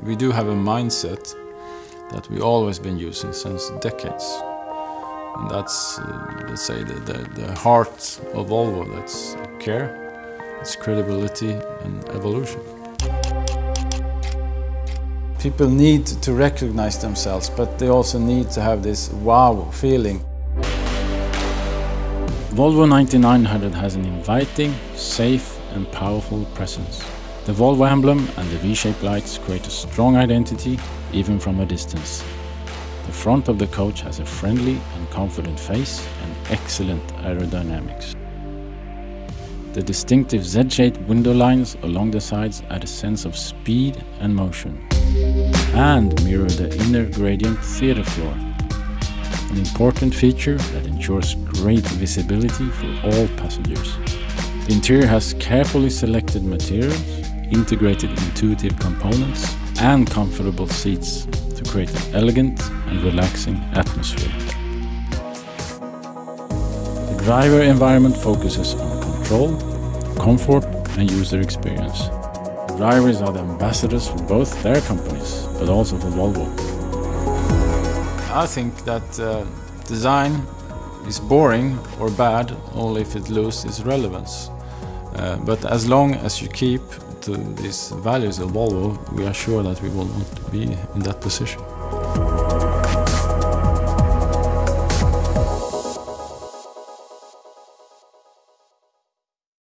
We do have a mindset that we always been using since decades. And that's, uh, let's say, the, the, the heart of Volvo. That's care, it's credibility and evolution. People need to recognize themselves, but they also need to have this wow feeling. Volvo 9900 has an inviting, safe and powerful presence. The Volvo emblem and the V-shaped lights create a strong identity even from a distance. The front of the coach has a friendly and confident face and excellent aerodynamics. The distinctive Z-shaped window lines along the sides add a sense of speed and motion and mirror the inner gradient theater floor, an important feature that ensures great visibility for all passengers. The interior has carefully selected materials, integrated intuitive components and comfortable seats to create an elegant and relaxing atmosphere. The driver environment focuses on control, comfort and user experience. Drivers are the ambassadors for both their companies, but also for Volvo. I think that uh, design is boring or bad only if it loses its relevance. Uh, but as long as you keep to uh, these values of Volvo, we are sure that we will not be in that position.